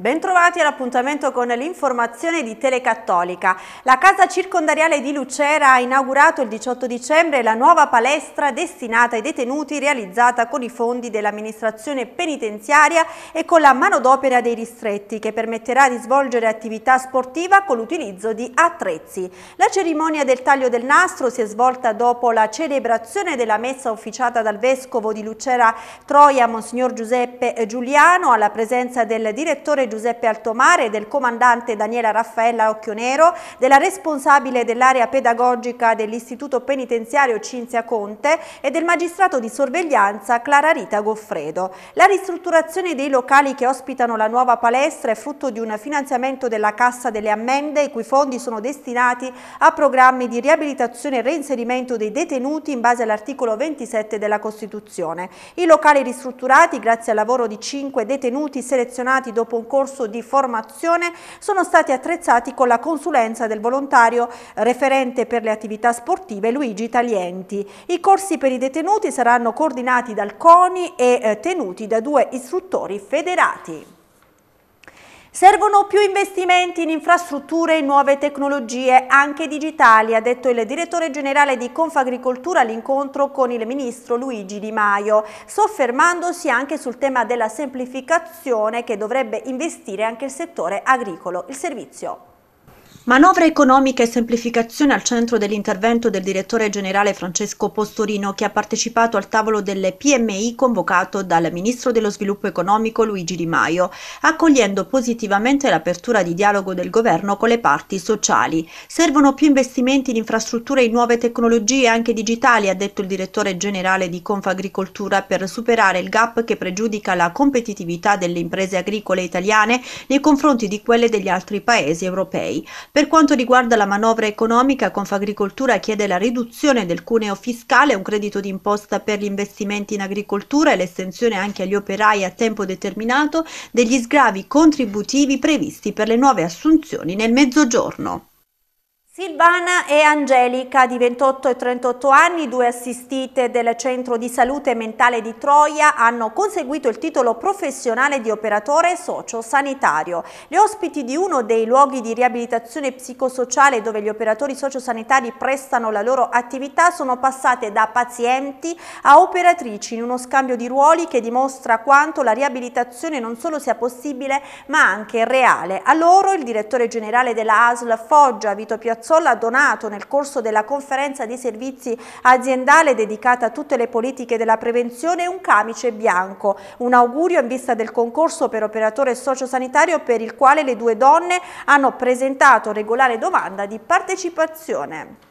Bentrovati all'appuntamento con l'informazione di Telecattolica. La casa circondariale di Lucera ha inaugurato il 18 dicembre la nuova palestra destinata ai detenuti realizzata con i fondi dell'amministrazione penitenziaria e con la manodopera dei ristretti che permetterà di svolgere attività sportiva con l'utilizzo di attrezzi. La cerimonia del taglio del nastro si è svolta dopo la celebrazione della messa ufficiata dal vescovo di Lucera Troia, Monsignor Giuseppe Giuliano, alla presenza del direttore Giuseppe Altomare, del comandante Daniela Raffaella Occhionero, della responsabile dell'area pedagogica dell'Istituto Penitenziario Cinzia Conte e del magistrato di sorveglianza Clara Rita Goffredo. La ristrutturazione dei locali che ospitano la nuova palestra è frutto di un finanziamento della Cassa delle Ammende, i cui fondi sono destinati a programmi di riabilitazione e reinserimento dei detenuti in base all'articolo 27 della Costituzione. I locali ristrutturati, grazie al lavoro di cinque detenuti selezionati dopo un corso corso di formazione sono stati attrezzati con la consulenza del volontario referente per le attività sportive Luigi Talienti. I corsi per i detenuti saranno coordinati dal CONI e eh, tenuti da due istruttori federati. Servono più investimenti in infrastrutture e nuove tecnologie, anche digitali, ha detto il direttore generale di Confagricoltura all'incontro con il ministro Luigi Di Maio, soffermandosi anche sul tema della semplificazione che dovrebbe investire anche il settore agricolo. Il servizio. Manovra economica e semplificazione al centro dell'intervento del direttore generale Francesco Postorino che ha partecipato al tavolo delle PMI convocato dal ministro dello sviluppo economico Luigi Di Maio, accogliendo positivamente l'apertura di dialogo del governo con le parti sociali. Servono più investimenti in infrastrutture e nuove tecnologie anche digitali, ha detto il direttore generale di Confagricoltura per superare il gap che pregiudica la competitività delle imprese agricole italiane nei confronti di quelle degli altri paesi europei. Per quanto riguarda la manovra economica, Confagricoltura chiede la riduzione del cuneo fiscale, un credito d'imposta per gli investimenti in agricoltura e l'estensione anche agli operai a tempo determinato degli sgravi contributivi previsti per le nuove assunzioni nel mezzogiorno. Silvana e Angelica, di 28 e 38 anni, due assistite del Centro di Salute Mentale di Troia, hanno conseguito il titolo professionale di operatore sociosanitario. Le ospiti di uno dei luoghi di riabilitazione psicosociale dove gli operatori sociosanitari prestano la loro attività sono passate da pazienti a operatrici in uno scambio di ruoli che dimostra quanto la riabilitazione non solo sia possibile ma anche reale. A loro il direttore generale della ASL Foggia, Vito Piazzolla, Piazzolla ha donato nel corso della conferenza di servizi aziendale dedicata a tutte le politiche della prevenzione un camice bianco, un augurio in vista del concorso per operatore sociosanitario per il quale le due donne hanno presentato regolare domanda di partecipazione.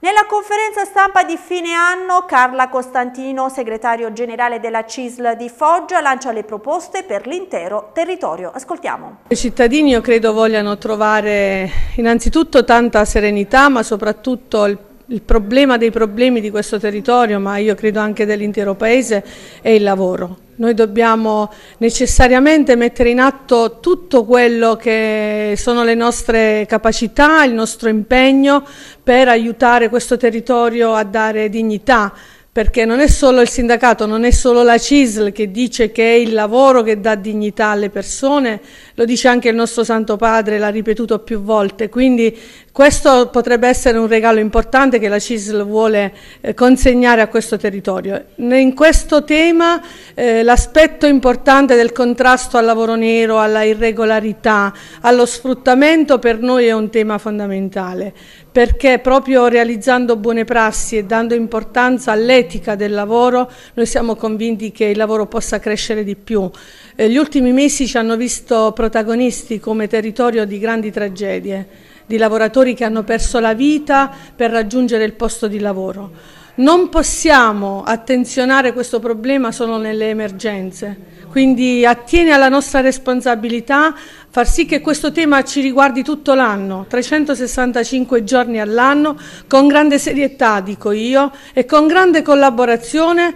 Nella conferenza stampa di fine anno, Carla Costantino, segretario generale della CISL di Foggia, lancia le proposte per l'intero territorio. Ascoltiamo. I cittadini io credo vogliano trovare innanzitutto tanta serenità, ma soprattutto il il problema dei problemi di questo territorio, ma io credo anche dell'intero Paese, è il lavoro. Noi dobbiamo necessariamente mettere in atto tutto quello che sono le nostre capacità, il nostro impegno per aiutare questo territorio a dare dignità perché non è solo il sindacato, non è solo la CISL che dice che è il lavoro che dà dignità alle persone, lo dice anche il nostro Santo Padre, l'ha ripetuto più volte, quindi questo potrebbe essere un regalo importante che la CISL vuole eh, consegnare a questo territorio. In questo tema eh, l'aspetto importante del contrasto al lavoro nero, alla irregolarità, allo sfruttamento per noi è un tema fondamentale perché proprio realizzando buone prassi e dando importanza all'etica del lavoro noi siamo convinti che il lavoro possa crescere di più. Eh, gli ultimi mesi ci hanno visto protagonisti come territorio di grandi tragedie, di lavoratori che hanno perso la vita per raggiungere il posto di lavoro. Non possiamo attenzionare questo problema solo nelle emergenze quindi attiene alla nostra responsabilità far sì che questo tema ci riguardi tutto l'anno, 365 giorni all'anno, con grande serietà, dico io, e con grande collaborazione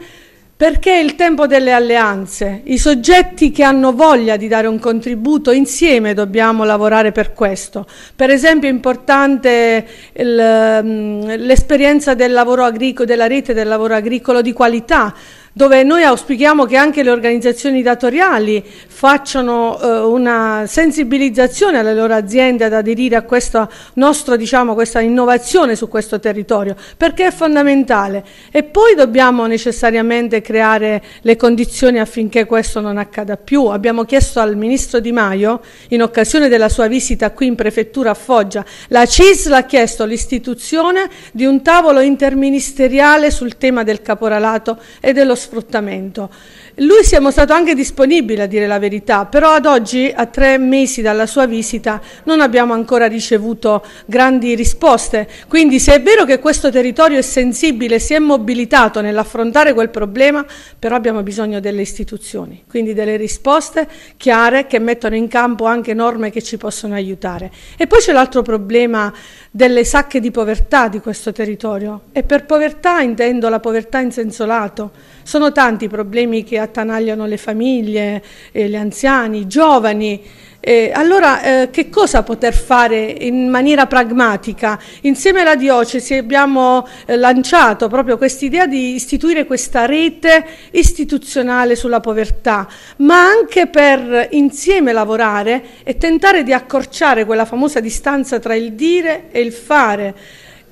perché è il tempo delle alleanze. I soggetti che hanno voglia di dare un contributo insieme dobbiamo lavorare per questo. Per esempio è importante mm, l'esperienza del lavoro agricolo, della rete del lavoro agricolo di qualità, dove noi auspichiamo che anche le organizzazioni datoriali facciano eh, una sensibilizzazione alle loro aziende ad aderire a questa nostra, diciamo, questa innovazione su questo territorio, perché è fondamentale. E poi dobbiamo necessariamente creare le condizioni affinché questo non accada più. Abbiamo chiesto al Ministro Di Maio, in occasione della sua visita qui in Prefettura a Foggia, la CISL ha chiesto l'istituzione di un tavolo interministeriale sul tema del caporalato e dello sfruttamento. Lui siamo stato anche disponibili a dire la verità, però ad oggi, a tre mesi dalla sua visita, non abbiamo ancora ricevuto grandi risposte. Quindi se è vero che questo territorio è sensibile, si è mobilitato nell'affrontare quel problema, però abbiamo bisogno delle istituzioni, quindi delle risposte chiare che mettono in campo anche norme che ci possono aiutare. E poi c'è l'altro problema delle sacche di povertà di questo territorio e per povertà intendo la povertà in senso lato. Sono tanti i problemi che attanagliano le famiglie, eh, gli anziani, i giovani. Eh, allora, eh, che cosa poter fare in maniera pragmatica? Insieme alla diocesi abbiamo eh, lanciato proprio quest'idea di istituire questa rete istituzionale sulla povertà, ma anche per insieme lavorare e tentare di accorciare quella famosa distanza tra il dire e il fare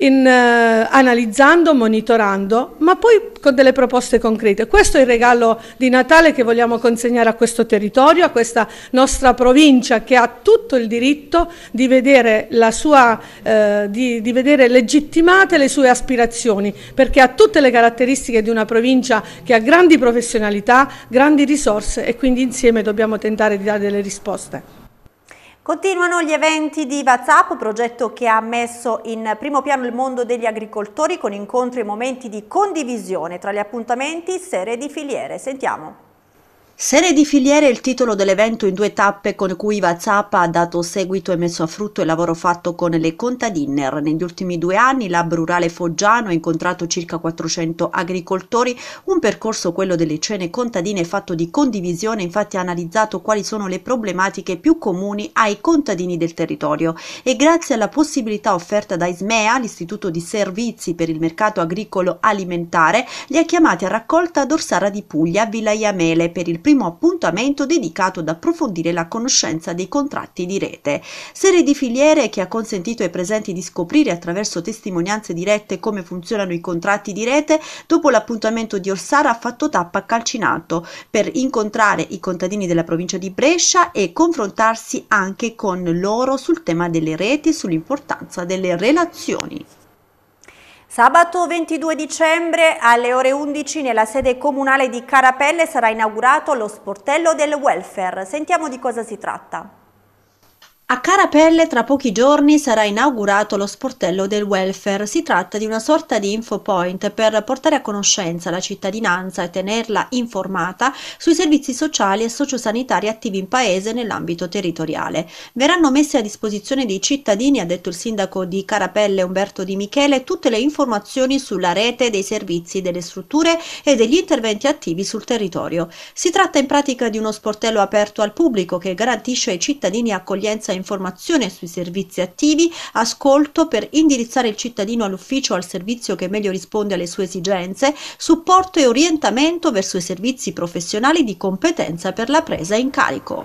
in, eh, analizzando, monitorando, ma poi con delle proposte concrete. Questo è il regalo di Natale che vogliamo consegnare a questo territorio, a questa nostra provincia che ha tutto il diritto di vedere, sua, eh, di, di vedere legittimate le sue aspirazioni, perché ha tutte le caratteristiche di una provincia che ha grandi professionalità, grandi risorse e quindi insieme dobbiamo tentare di dare delle risposte. Continuano gli eventi di WhatsApp, progetto che ha messo in primo piano il mondo degli agricoltori con incontri e momenti di condivisione tra gli appuntamenti, serie di filiere. Sentiamo. Serie di filiere è il titolo dell'evento in due tappe con cui Vazappa ha dato seguito e messo a frutto il lavoro fatto con le contadiner. Negli ultimi due anni l'Hub Rurale Foggiano ha incontrato circa 400 agricoltori, un percorso quello delle cene contadine fatto di condivisione, infatti ha analizzato quali sono le problematiche più comuni ai contadini del territorio e grazie alla possibilità offerta da Ismea, l'Istituto di Servizi per il Mercato Agricolo Alimentare, li ha chiamati a raccolta ad Orsara di Puglia, Villa Iamele per il primo primo appuntamento dedicato ad approfondire la conoscenza dei contratti di rete. Serie di filiere che ha consentito ai presenti di scoprire attraverso testimonianze dirette come funzionano i contratti di rete, dopo l'appuntamento di Orsara ha fatto tappa a Calcinato per incontrare i contadini della provincia di Brescia e confrontarsi anche con loro sul tema delle reti e sull'importanza delle relazioni. Sabato 22 dicembre alle ore 11 nella sede comunale di Carapelle sarà inaugurato lo sportello del welfare. Sentiamo di cosa si tratta. A Carapelle tra pochi giorni sarà inaugurato lo sportello del welfare. Si tratta di una sorta di info point per portare a conoscenza la cittadinanza e tenerla informata sui servizi sociali e sociosanitari attivi in paese nell'ambito territoriale. Verranno messe a disposizione dei cittadini, ha detto il sindaco di Carapelle Umberto Di Michele, tutte le informazioni sulla rete dei servizi, delle strutture e degli interventi attivi sul territorio. Si tratta in pratica di uno sportello aperto al pubblico che garantisce ai cittadini accoglienza informazione sui servizi attivi, ascolto per indirizzare il cittadino all'ufficio o al servizio che meglio risponde alle sue esigenze, supporto e orientamento verso i servizi professionali di competenza per la presa in carico.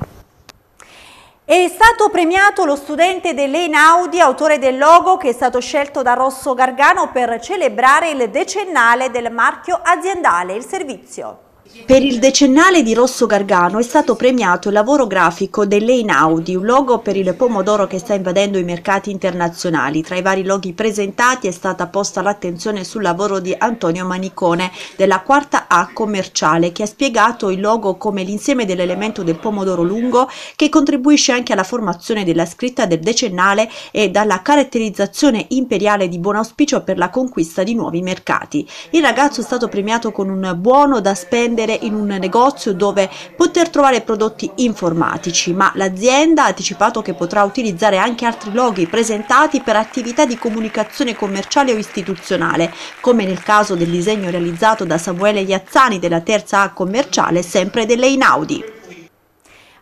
È stato premiato lo studente dell'Einaudi, autore del logo che è stato scelto da Rosso Gargano per celebrare il decennale del marchio aziendale, il servizio. Per il decennale di Rosso Gargano è stato premiato il lavoro grafico dell'Einaudi, un logo per il pomodoro che sta invadendo i mercati internazionali. Tra i vari loghi presentati è stata posta l'attenzione sul lavoro di Antonio Manicone della quarta A commerciale che ha spiegato il logo come l'insieme dell'elemento del pomodoro lungo che contribuisce anche alla formazione della scritta del decennale e dalla caratterizzazione imperiale di buon auspicio per la conquista di nuovi mercati. Il ragazzo è stato premiato con un buono da spendere vendere in un negozio dove poter trovare prodotti informatici, ma l'azienda ha anticipato che potrà utilizzare anche altri loghi presentati per attività di comunicazione commerciale o istituzionale, come nel caso del disegno realizzato da Samuele Iazzani della terza A commerciale, sempre delle Inaudi.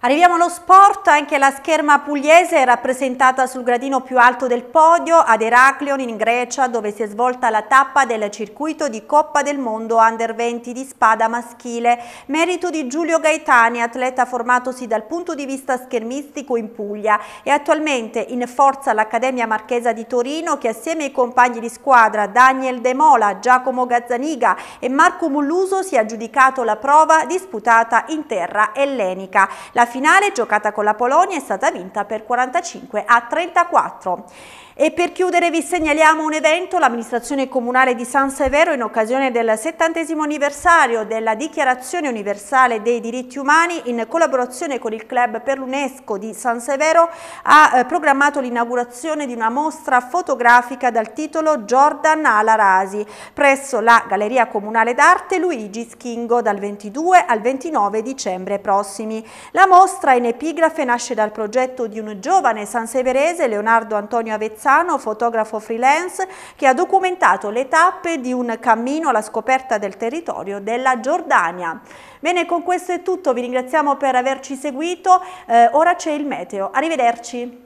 Arriviamo allo sport, anche la scherma pugliese è rappresentata sul gradino più alto del podio ad Eraclion in Grecia dove si è svolta la tappa del circuito di Coppa del Mondo Under 20 di spada maschile, merito di Giulio Gaetani, atleta formatosi dal punto di vista schermistico in Puglia e attualmente in forza all'Accademia Marchesa di Torino che assieme ai compagni di squadra Daniel De Mola, Giacomo Gazzaniga e Marco Mulluso si è aggiudicato la prova disputata in terra ellenica. La finale giocata con la Polonia è stata vinta per 45 a 34. E per chiudere vi segnaliamo un evento, l'amministrazione comunale di San Severo in occasione del settantesimo anniversario della Dichiarazione Universale dei Diritti Umani in collaborazione con il Club per l'UNESCO di San Severo ha eh, programmato l'inaugurazione di una mostra fotografica dal titolo Jordan Alarasi presso la Galleria Comunale d'Arte Luigi Schingo dal 22 al 29 dicembre prossimi. La mostra in epigrafe nasce dal progetto di un giovane sanseverese Leonardo Antonio Avezzani Avezzano, fotografo freelance, che ha documentato le tappe di un cammino alla scoperta del territorio della Giordania. Bene, con questo è tutto, vi ringraziamo per averci seguito, eh, ora c'è il meteo. Arrivederci.